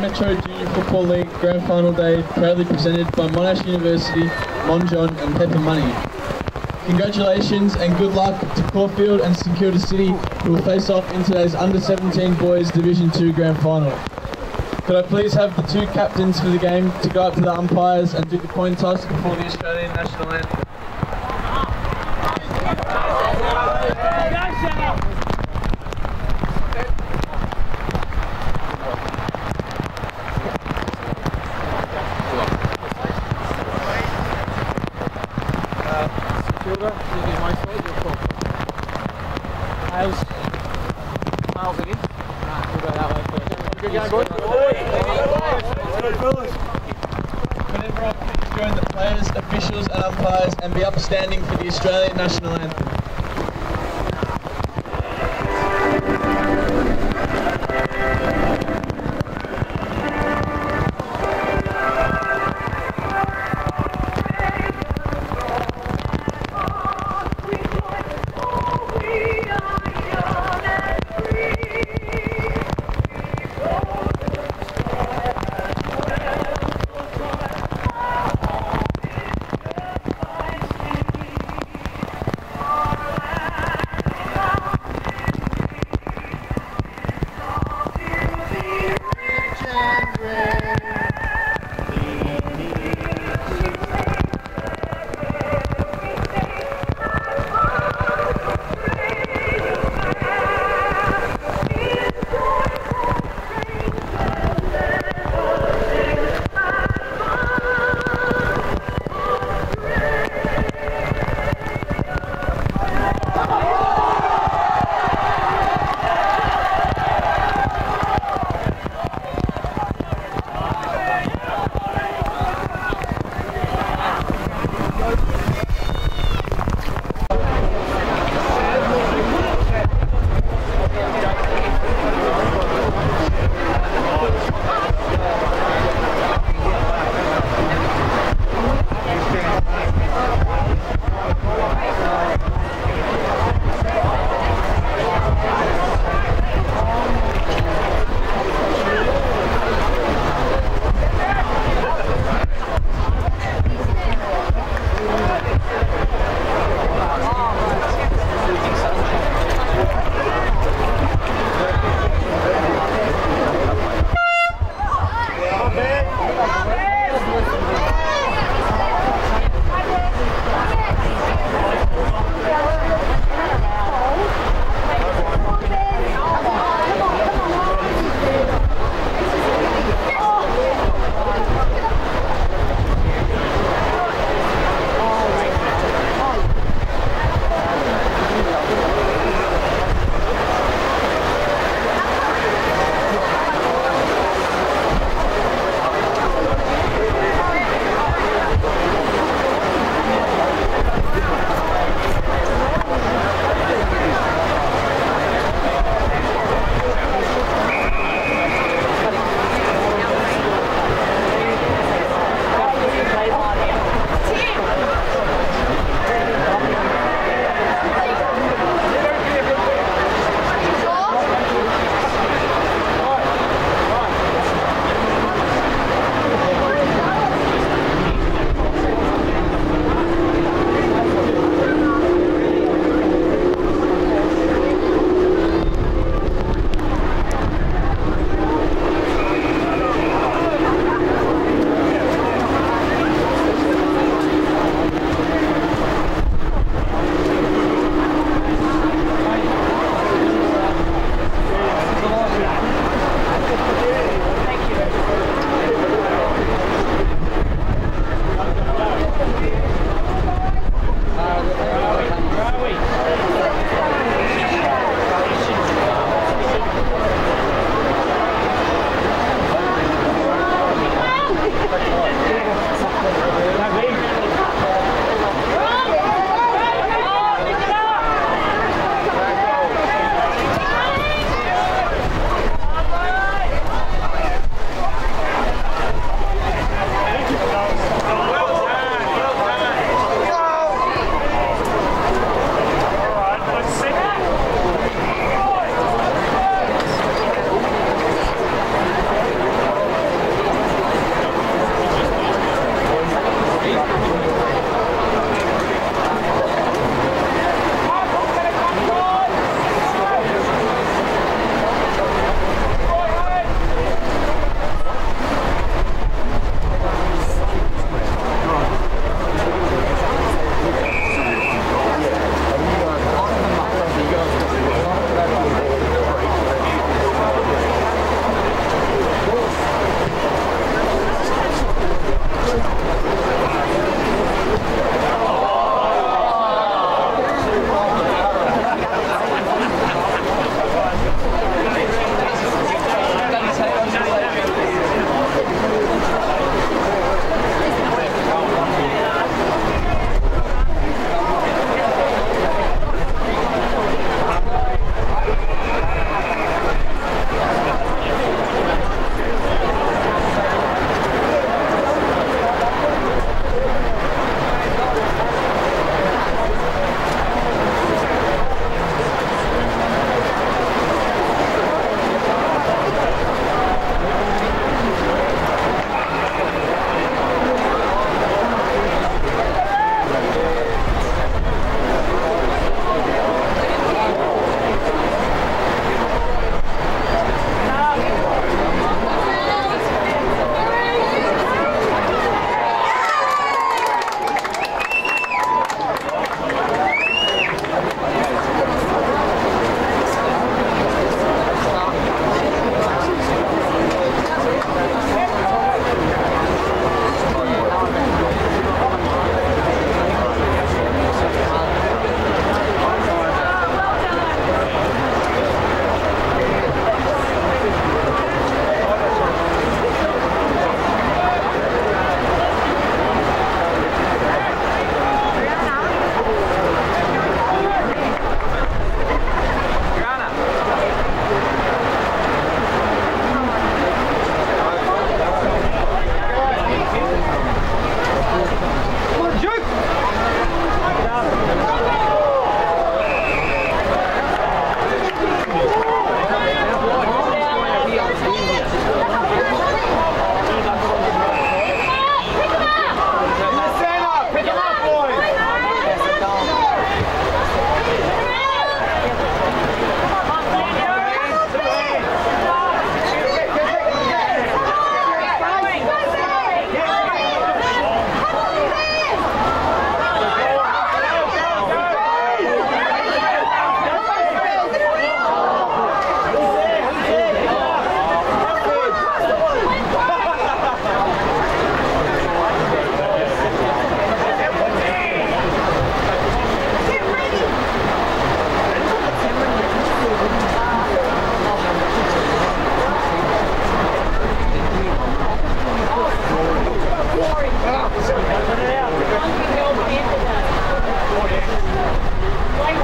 Metro Junior Football League Grand Final Day, proudly presented by Monash University, Monjon and Pepper Money. Congratulations and good luck to Caulfield and St Kilda City who will face off in today's Under-17 Boys Division 2 Grand Final. Could I please have the two captains for the game to go up to the umpires and do the coin toss before the Australian national anthem? Kilda, this is my side, your call. Miles. Miles it in? Nah, we'll go that way first. Good game, boys. Can everyone please join the players, officials and umpires upstanding for the Australian national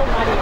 Thank you.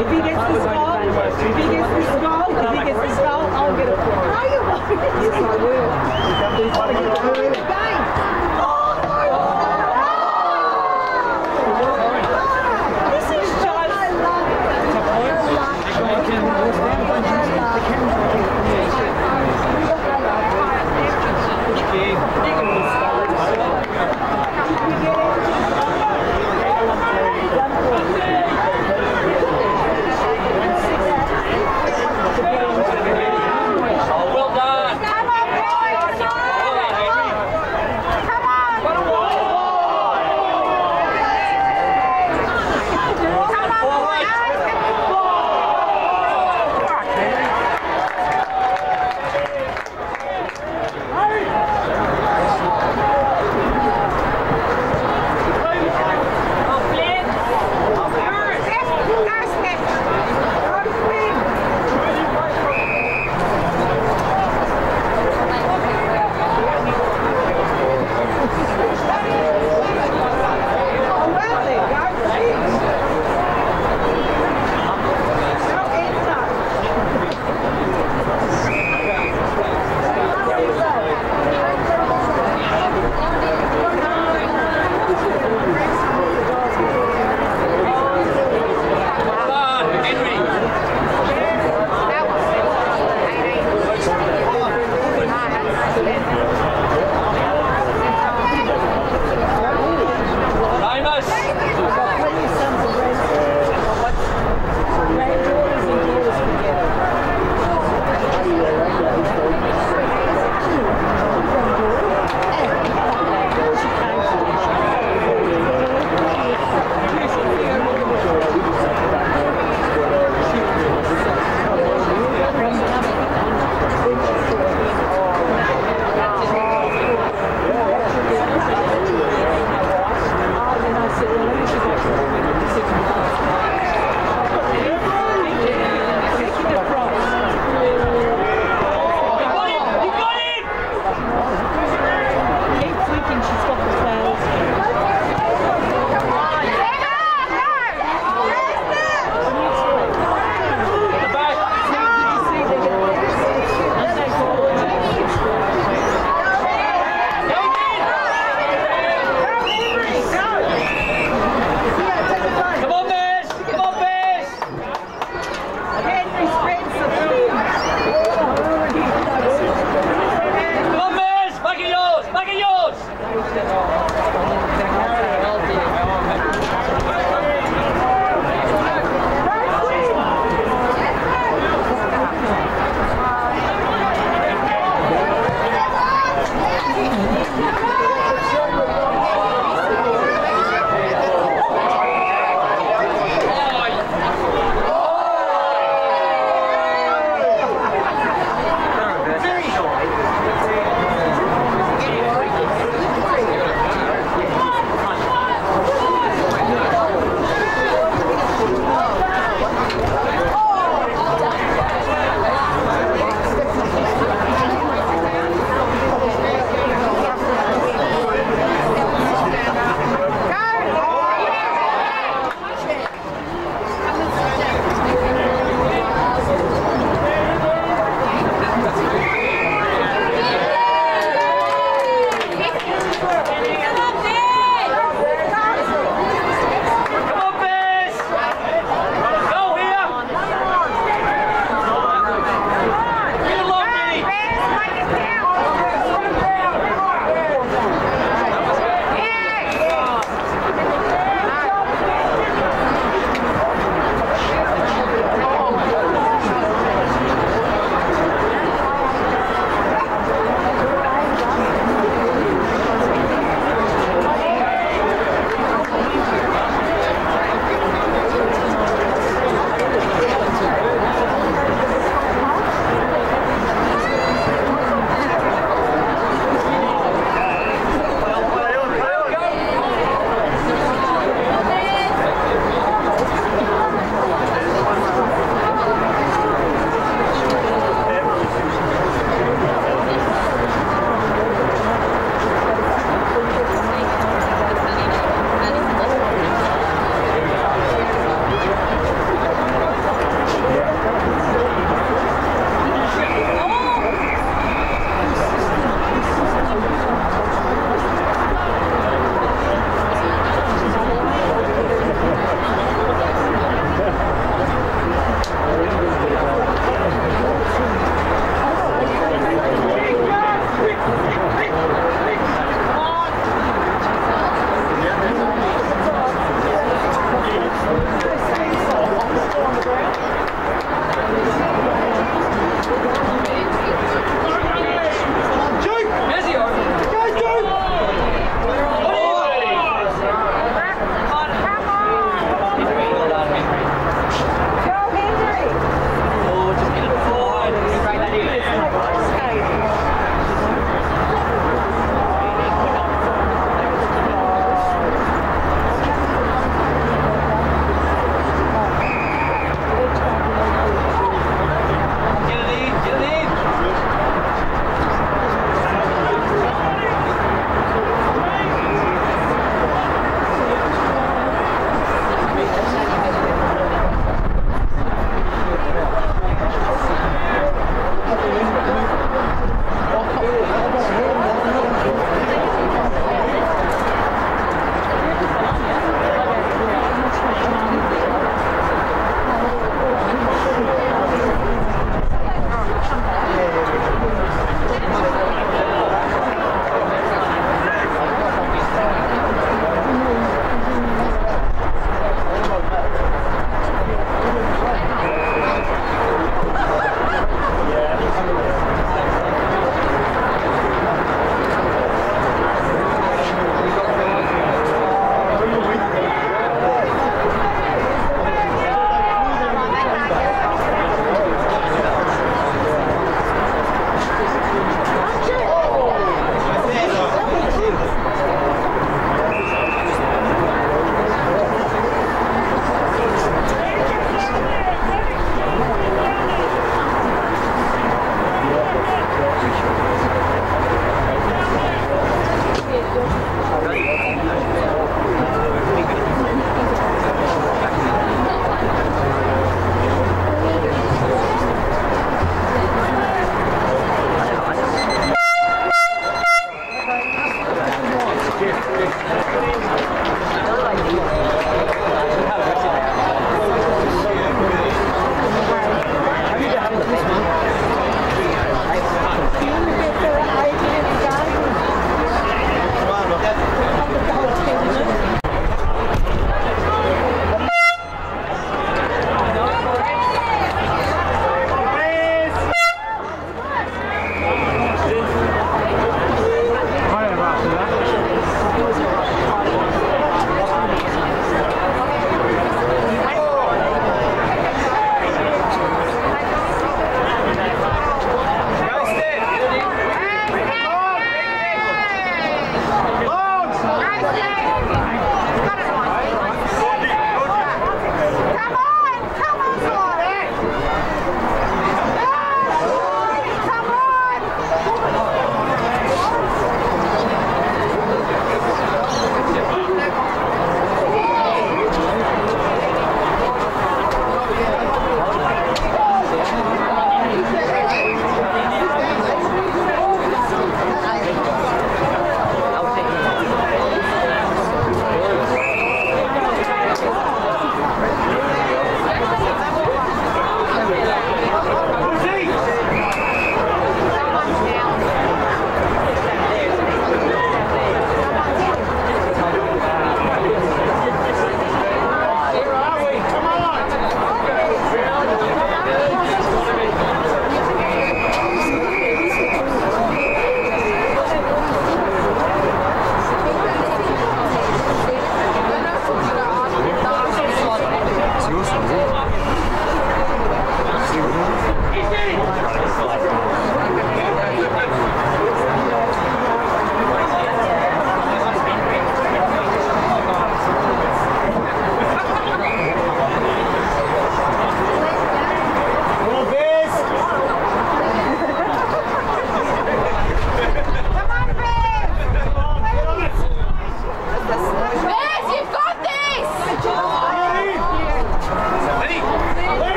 If he gets the skull, if he gets the skull, if he gets the skull, I'll get a point. You? Yes, I will. Guys.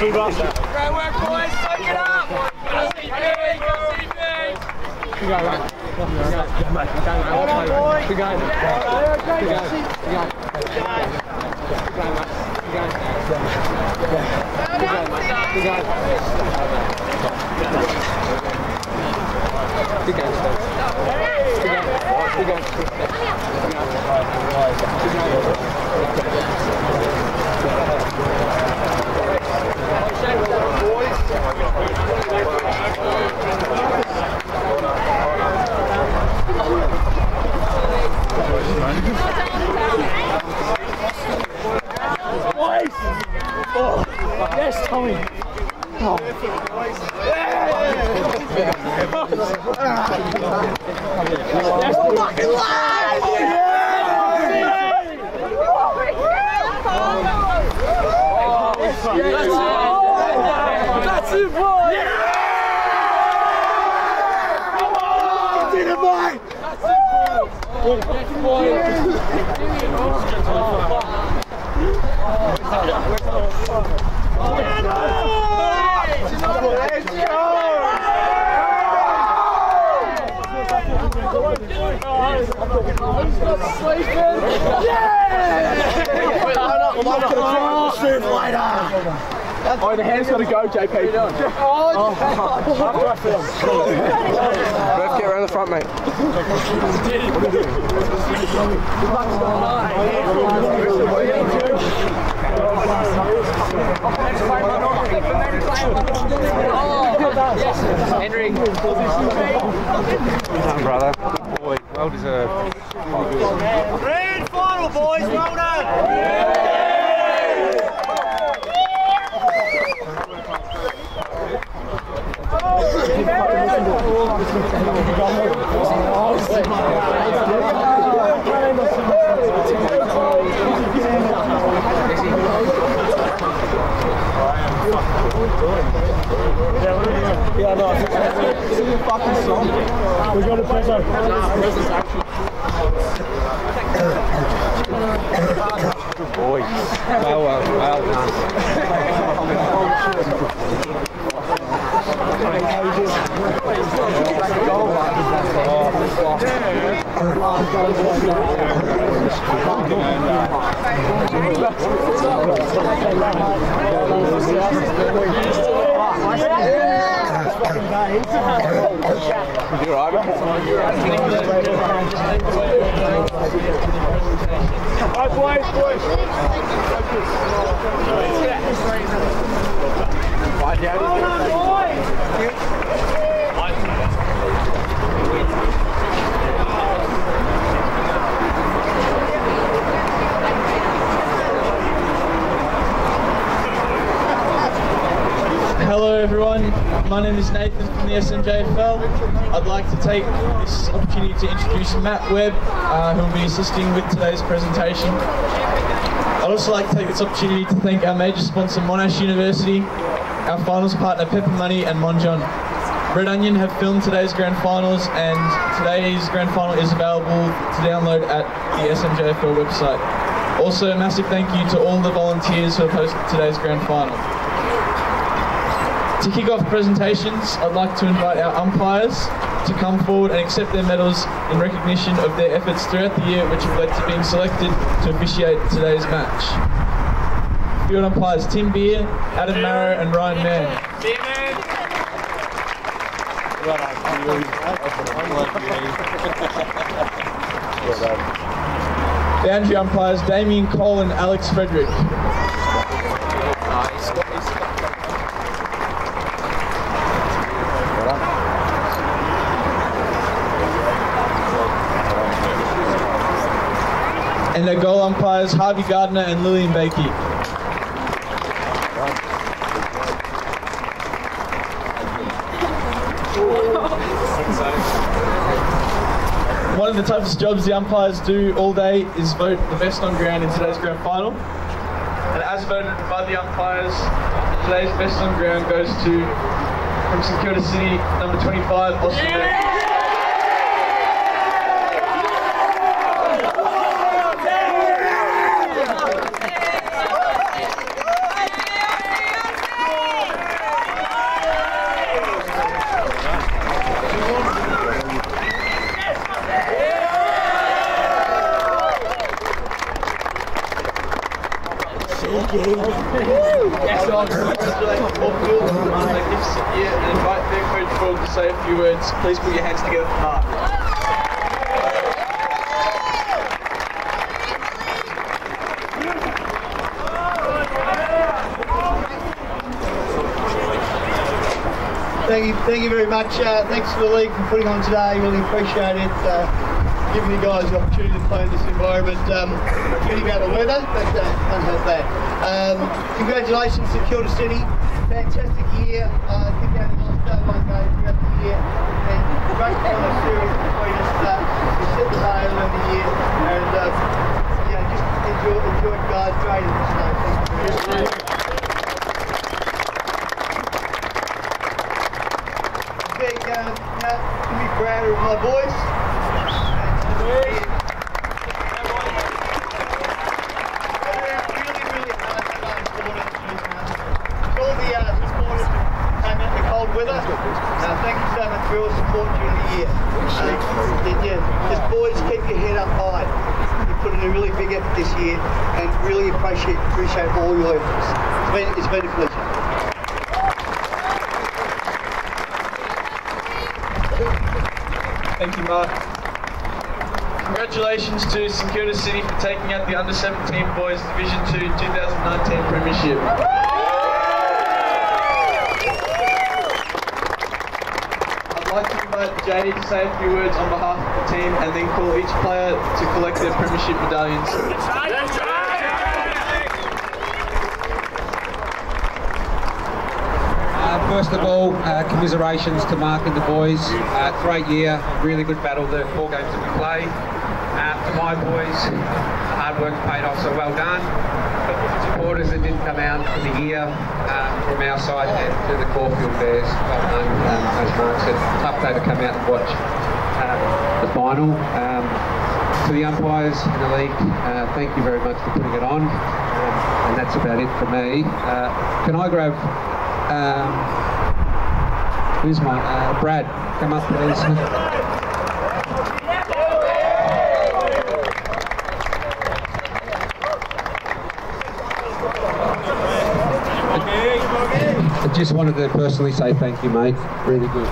Well my name is Nathan from the SMJFL. I'd like to take this opportunity to introduce Matt Webb, uh, who will be assisting with today's presentation. I'd also like to take this opportunity to thank our major sponsor Monash University, our finals partner Pepper Money and Monjon. Red Onion have filmed today's grand finals and today's grand final is available to download at the SMJFL website. Also a massive thank you to all the volunteers who have hosted today's grand final. To kick off presentations, I'd like to invite our umpires to come forward and accept their medals in recognition of their efforts throughout the year which have led to being selected to officiate today's match. Field umpires Tim Beer, Adam Marrow and Ryan Mann. Boundary umpires Damien Cole and Alex Frederick. And their goal umpires Harvey Gardner and Lillian Bakey. One of the toughest jobs the umpires do all day is vote the best on ground in today's grand final. And as voted by the umpires, today's best on ground goes to from St Kilda City, number 25, Austin. Beck. Yes, so I'd like to welcome you all to this magnificent year and invite their coach forward to say a few words. Please put your hands together for Mark. Thank you, thank you very much. Uh, thanks to the league for putting on today. Really appreciate it. Uh, giving you guys the opportunity to play in this environment. Um, getting about the weather, but uh, can't help that. Um, congratulations to Kilda City. Fantastic year. Uh, I think they only lost one game throughout the year. And great of series between us. Uh, we set the early in the year. And uh, yeah, just enjoy, enjoy guys training. So thank you very much. big, uh, you know, to be prouder of my boys. Really, really hard to run forward in this month. To all the uh, supporters who out in the cold weather, uh, thank you so much for your support during the year. Uh, did just boys, keep your head up high. You put in a really big effort this year and really appreciate appreciate all your efforts. It's been, it's been a pleasure. Thank you, Mark. Congratulations to St Kilda City for taking out the Under 17 Boys Division 2 2019 Premiership. I'd like to invite JD to say a few words on behalf of the team and then call each player to collect their premiership medallions. First of all, uh, commiserations to Mark and the boys. Uh, great year, really good battle, the four games that we played. Uh, to my boys, the hard work paid off, so well done. Supporters that didn't come out for the year uh, from our side and to the Caulfield Bears, well done. Um, as Mark said, tough day to come out and watch uh, the final. Um, to the umpires in the league, uh, thank you very much for putting it on. Um, and that's about it for me. Can I grab um, who's my uh, Brad? Come up, please. I just wanted to personally say thank you, mate. Really good.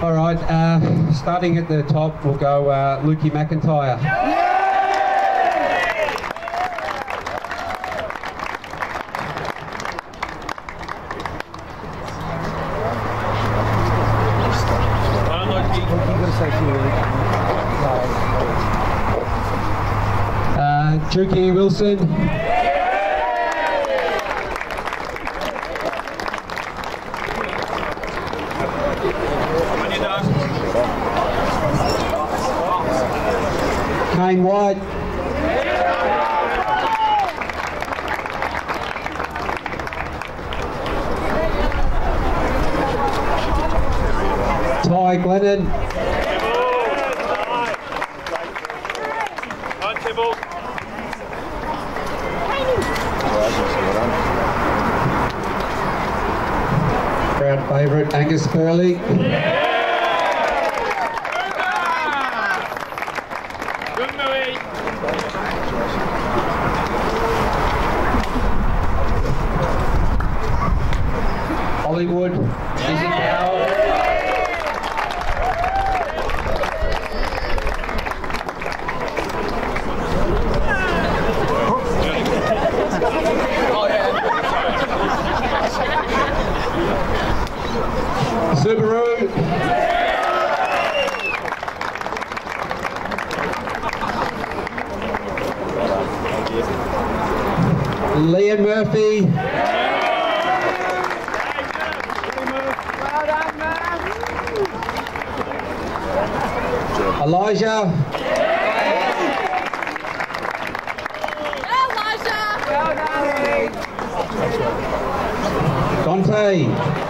All right, uh, starting at the top, we'll go uh, Lukey McIntyre. Uh, Juki Burley. Good Louis. Hollywood. Izzy Powell. Subaru. Liam Murphy. Well done, man. Elijah. Well done, Lee.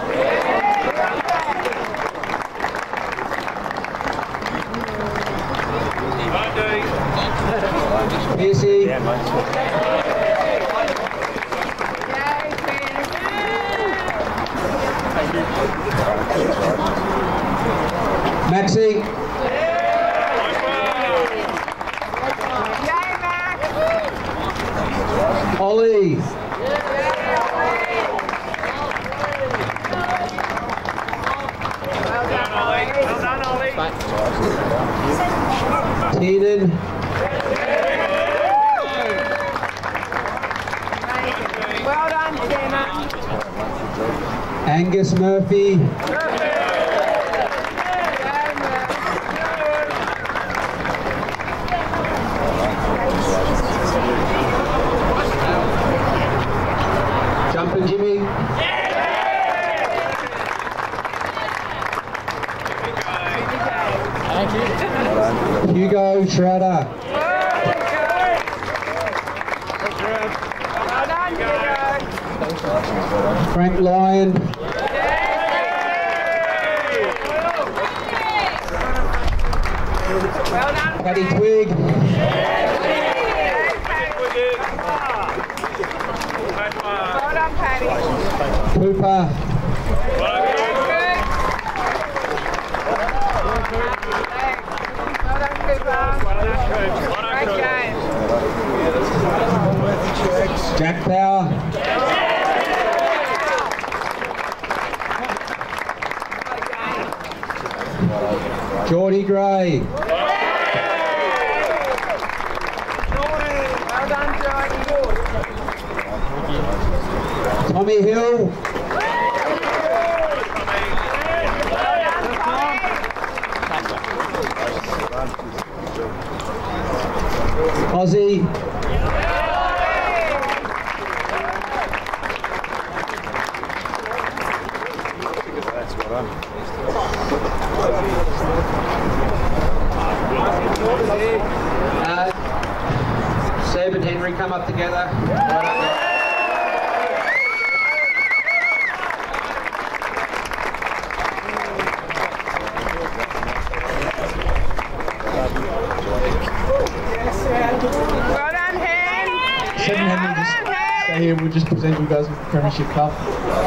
Murphy. Premiership Cup.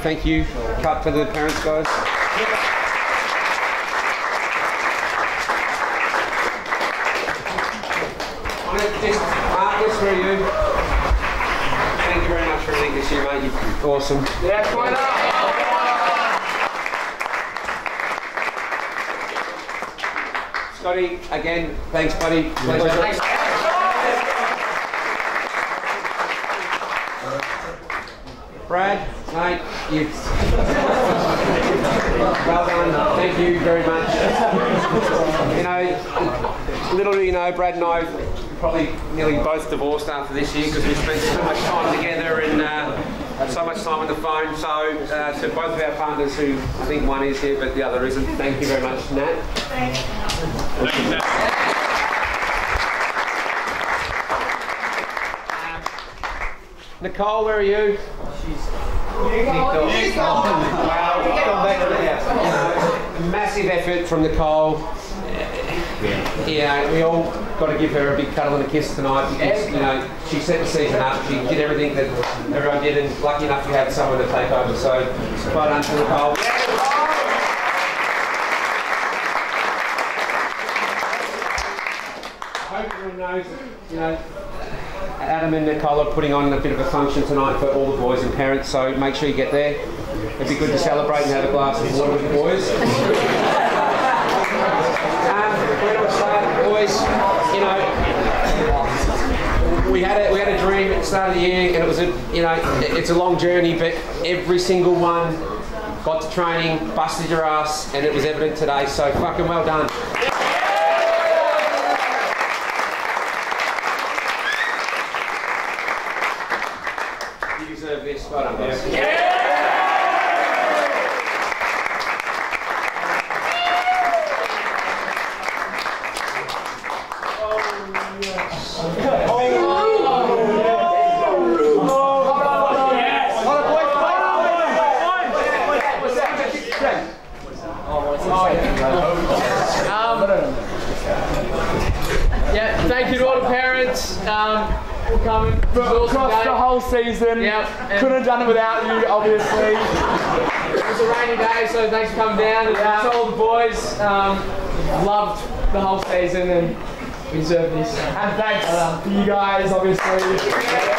Thank you, Cut for the parents, guys. Just for you. Thank you very much for everything this year, mate. You've awesome. Yeah, up. Scotty, again, thanks, buddy. Pleasure. Thanks. Brad. Mate, you. well done. Thank you very much. you know, little do you know, Brad and I probably nearly both divorced after this year because we spent so much time together and uh, so much time on the phone. So uh, to both of our partners, who I think one is here but the other isn't, thank you very much, Nat. Thank you, Nat. Um, Nicole, where are you? Massive effort from Nicole. Yeah, we all got to give her a big cuddle and a kiss tonight because you know she set the season up. She did everything that everyone did, and lucky enough we had someone to take over. So, well done to Nicole. I hope everyone knows that, you know, Nicole are putting on a bit of a function tonight for all the boys and parents, so make sure you get there. It'd be good to celebrate and have a glass of water with the boys. um, I boys? You know, we had a, we had a dream at the start of the year, and it was a you know it's a long journey, but every single one got to training, busted your ass, and it was evident today. So fucking well done. You deserve this. Well done, boys. Yeah, thank you to all the parents um, for coming. It was an awesome Across day. the whole season. Yep, and- Couldn't have done it without you, obviously. It was a rainy day, so thanks for coming down. And to all the boys, um, loved the whole season and we deserve this. And thanks to you guys, obviously.